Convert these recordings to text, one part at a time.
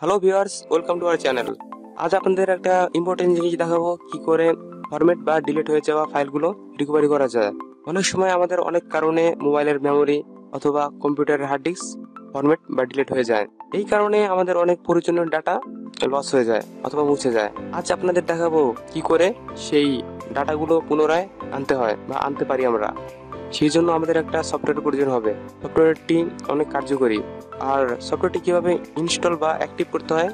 Hello viewers welcome to our channel আজ আপনাদের একটা ইম্পর্টেন্ট জিনিস দেখাবো, কি করে ফরম্যাট বা ডিলিট হয়ে যাওয়া ফাইলগুলো রিকভারি করা যায়। অনেক সময় আমাদের অনেক কারণে মোবাইলের মেমোরি অথবা কম্পিউটারের হার্ড ডিস্ক ফরম্যাট বা ডিলিট হয়ে যায়। এই কারণে আমাদের অনেক প্রয়োজনীয় ডাটা লস হয়ে যায় অথবা মুছে যায়। আজ আপনাদের দেখাবো কি করে সেই ডাটাগুলো পুনরায় আনতে হয় বা আনতে পারি আমরা। সেই জন্য আমাদের একটা সফটওয়্যার প্রয়োজন হবে। সফটওয়্যারটি অনেক কার্যকরী। আর সফটওয়্যারটি কীভাবে ইনস্টল বা অ্যাক্টিভ করতে হয়,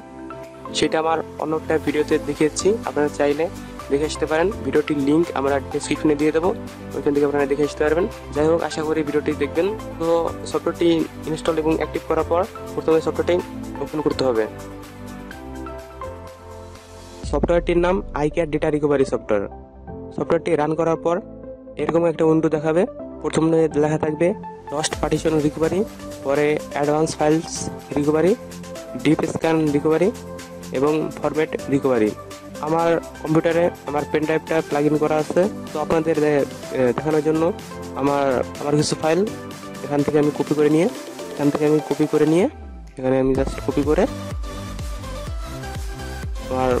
সেটা আমার অন্য একটা ভিডিওতে দেখিয়েছি। আপনারা চাইলে দেখে আসতে পারেন। ভিডিওটির লিঙ্ক আমরা ডিসক্রিপশনে দিয়ে দেবো। ওইখান থেকে আপনারা দেখে আসতে পারবেন। যাই হোক, আশা করি ভিডিওটি দেখবেন। তো সফটওয়্যারটি ইনস্টল এবং অ্যাক্টিভ করার পর প্রথমে সফটওয়্যারটি ওপেন করতে হবে। সফটওয়্যারটির নাম I care data recovery software সফটওয়্যারটি রান করার পর এরকম একটা উইন্ডো দেখাবে। প্রথমে লেখা থাকবে লস্ট পার্টিশন রিকভারি পরে advance files recovery deep scan recovery এবং ফরম্যাট রিকভারি আমার কম্পিউটারে আমার পেন ড্রাইভটা প্লাগ ইন করা আছে। তো আপনাদের দেখানোর জন্য আমার আমার কিছু ফাইল এখান থেকে আমি কপি করে নিয়ে, এখান থেকে আমি কপি করে নিয়ে, এখানে আমি জাস্ট কপি করে আমার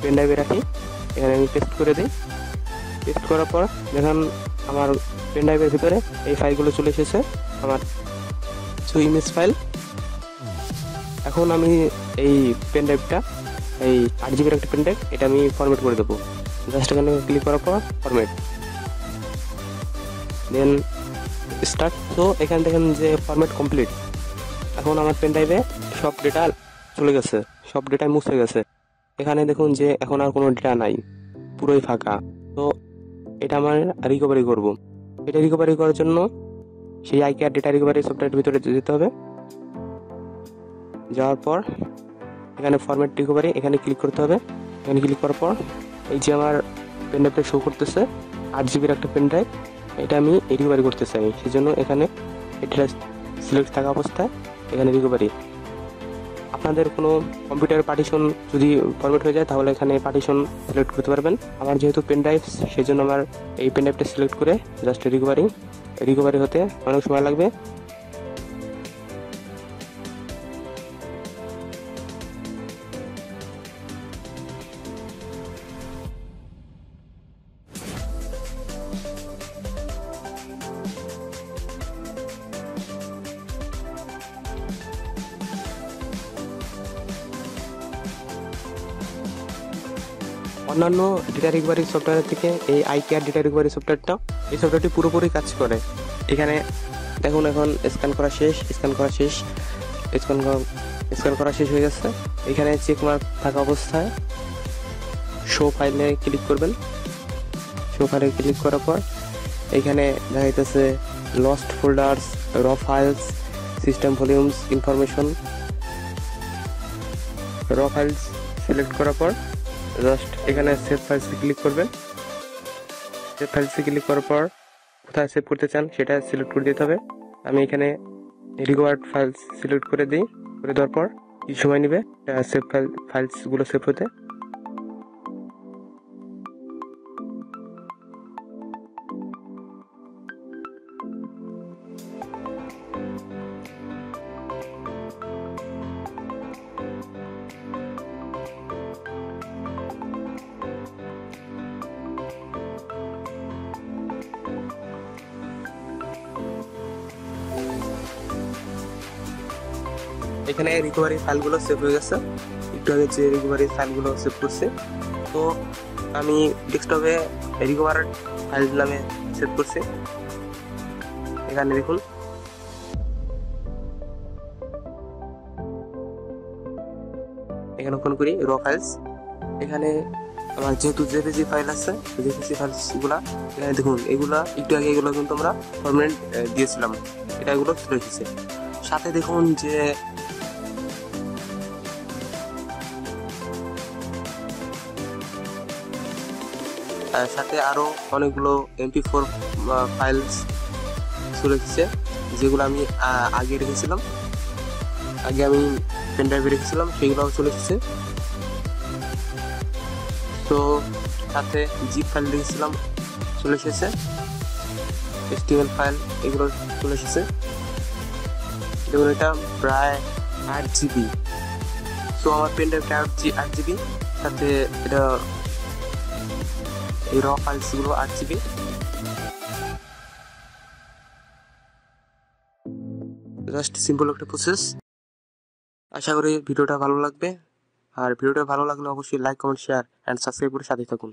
পেন ড্রাইভে রাখি। এখানে আমি পেস্ট করে দিই। পেস্ট করার পর দেখেন আমার পেন ড্রাইভের ভিতরে এই ফাইলগুলো চলে এসেছে, আমার কিছু ইমেজ ফাইল এখন আমি এই পেন ড্রাইভটা এই আট জিবির একটা পেন ড্রাইভ এটা আমি ফরম্যাট করে দেবো। জাস্ট এখানে ক্লিক করার পর ফরম্যাট দেন স্টার্ট তো এখানে দেখেন যে ফরম্যাট কমপ্লিট এখন আমার পেন ড্রাইভে সব ডেটা চলে গেছে, সব ডেটা মুছে গেছে। এখানে দেখুন যে এখন আর কোনো ডেটা নাই, পুরোই ফাঁকা। তো এটা আমার রিকভারি করব। এটা রিকভারি করার জন্য সেই আই কেয়ার ডেটা রিকভারি সফটওয়্যারের ভিতরে যেতে হবে। যাওয়ার পর এখানে ফরম্যাট রিকভারি এখানে ক্লিক করতে হবে। এখানে ক্লিক করার পর এই যে আমার পেন ড্রাইভটা শো করতেছে, আট জিবির একটা পেন ড্রাইভ এটা আমি রিকভারি করতে চাই সেই জন্য এখানে এটা সিলেক্ট থাকা অবস্থায় এখানে রিকভারি আপনাদের কোনো কম্পিউটার পার্টিশন যদি ফরম্যাট হয়ে যায়, তাহলে এখানে পার্টিশন সিলেক্ট করতে পারবেন। আমার যেহেতু পেন ড্রাইভ সেই জন্য আমার এই পেন ড্রাইভটা সিলেক্ট করে জাস্ট রিকভারি রিকভারি হতে অনেক সময় লাগবে। অন্যান্য ডেটা রিকভারি সফটওয়্যার থেকে এই আই কেয়ার ডেটা রিকভারি সফটওয়্যারটা এই সফটওয়্যারটি পুরোপুরি কাজ করে। এখানে দেখুন এখন স্ক্যান করা শেষ স্ক্যান করা শেষ স্ক্যান স্ক্যান করা শেষ হয়ে গেছে। এখানে চেক মার্ক থাকা অবস্থায় শো ফাইলে ক্লিক করবেন। শো ফাইলে ক্লিক করার পর এখানে দেখা যাইতেছে lost folders raw files system volumes information raw files select করার পর জাস্ট এখানে সেভ ফাইলসে ক্লিক করবেন। সেভ ফাইলসে ক্লিক করার পর কোথায় সেভ করতে চান সেটা সিলেক্ট করে দিতে হবে। আমি এখানে রিকোয়ার্ড ফাইলস সিলেক্ট করে দিই। করে দেওয়ার পর কিছু সময় নেবে। সেভ ফাইল ফাইলসগুলো সেভ হতে। এখানে রিকভারি ফাইলগুলো সেভ হয়ে গেছে। একটু আগে যে রিকভারি ফাইলগুলো সেভ করছে। তো আমি ডেস্কটপে রিকভার ফাইল নামে সেভ করছি। এখানে দেখুন। এখানে ওপেন করি র ফাইলস এখানে আমার যেহেতু জেপিজি ফাইল আছে জেপিজি ফাইলসগুলা এখানে দেখুন, এগুলা একটু আগে এগুলো কিন্তু আমরা পারমানেন্ট দিয়েছিলাম। এটা এগুলো চলে সাথে দেখুন যে সাথে আরও অনেকগুলো এমপি ফোর ফাইলস এসেছে যেগুলো আমি আগে রেখেছিলাম। আগে আমি পেন ড্রাইভে রেখেছিলাম সেগুলোও চলে এসেছে। তো সাথে জিপ ফাইল রেখেছিলাম, চলে এসেছে। এসটিএল ফাইল এগুলো চলে এসেছে। দেখুন, এটা প্রায় আট জিবি তো আমার পেন ড্রাইভটা আট জি আট জিবি সাথে এটা এই র ফাইলসগুলো আট জিবি জাস্ট সিম্পল একটা প্রসেস আশা করি ভিডিওটা ভালো লাগবে। আর ভিডিওটা ভালো লাগলে অবশ্যই like comment share and subscribe করে সাথে থাকুন।